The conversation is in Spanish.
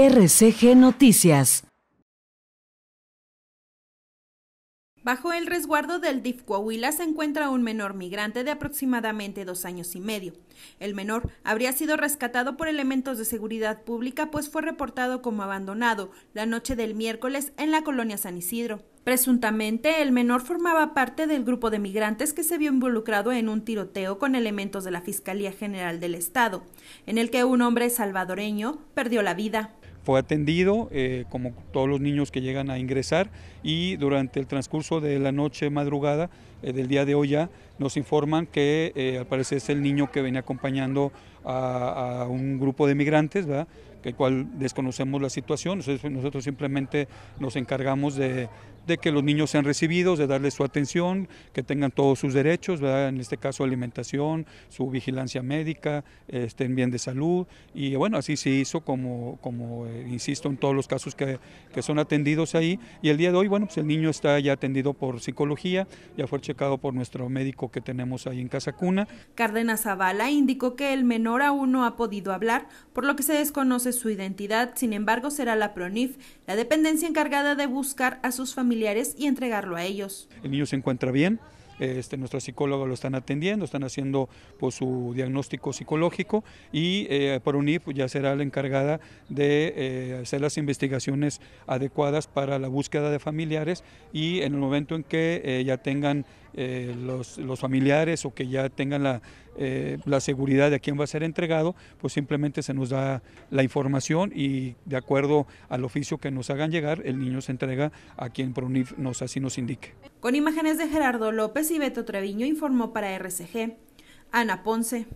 RCG Noticias. Bajo el resguardo del DIF Coahuila se encuentra un menor migrante de aproximadamente dos años y medio. El menor habría sido rescatado por elementos de seguridad pública pues fue reportado como abandonado la noche del miércoles en la colonia San Isidro. Presuntamente, el menor formaba parte del grupo de migrantes que se vio involucrado en un tiroteo con elementos de la Fiscalía General del Estado, en el que un hombre salvadoreño perdió la vida fue atendido eh, como todos los niños que llegan a ingresar y durante el transcurso de la noche madrugada eh, del día de hoy ya nos informan que eh, al parecer es el niño que venía acompañando a, un grupo de migrantes, ¿verdad? que cual desconocemos la situación, nosotros simplemente nos encargamos de, que los niños sean recibidos, de darles su atención, que tengan todos sus derechos, en este caso alimentación, su vigilancia médica, estén bien de salud y bueno, así se hizo como eh, insisto, en todos los casos que, que, son atendidos ahí y el día de hoy, bueno, pues el niño está ya atendido por psicología, ya fue checado por nuestro médico que tenemos ahí en Casa Cuna. Cárdenas Zavala indicó que el menor aún no ha podido hablar, por lo que se desconoce su identidad, sin embargo será la PRONIF, la dependencia encargada de buscar a sus familiares y entregarlo a ellos. El niño se encuentra bien, este, nuestros psicólogos lo están atendiendo, están haciendo pues, su diagnóstico psicológico y eh, PRONIF ya será la encargada de eh, hacer las investigaciones adecuadas para la búsqueda de familiares y en el momento en que eh, ya tengan eh, los, los, familiares o que ya tengan la, eh, la, seguridad de a quién va a ser entregado, pues simplemente se nos da la información y de acuerdo al oficio que nos hagan llegar, el niño se entrega a quien PRONIF nos así nos indique. Con imágenes de Gerardo López y Beto Treviño informó para RCG, Ana Ponce.